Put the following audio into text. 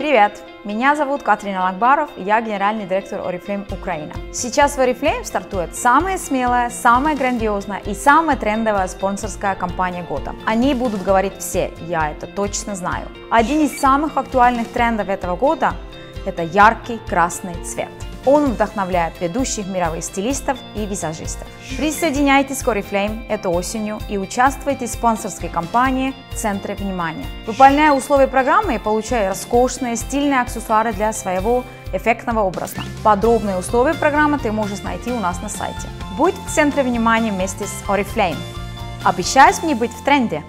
Привет! Меня зовут Катрина Лакбаров, я генеральный директор Oriflame Украина. Сейчас в Oriflame стартует самая смелая, самая грандиозная и самая трендовая спонсорская компания года. Они будут говорить все, я это точно знаю. Один из самых актуальных трендов этого года – это яркий красный цвет. Он вдохновляет ведущих мировых стилистов и визажистов. Присоединяйтесь к Oriflame этой осенью и участвуйте в спонсорской кампании в центре внимания. Выполняя условия программы и получая роскошные стильные аксессуары для своего эффектного образа. Подробные условия программы ты можешь найти у нас на сайте. Будь в центре внимания вместе с Oriflame. Обещаюсь мне быть в тренде.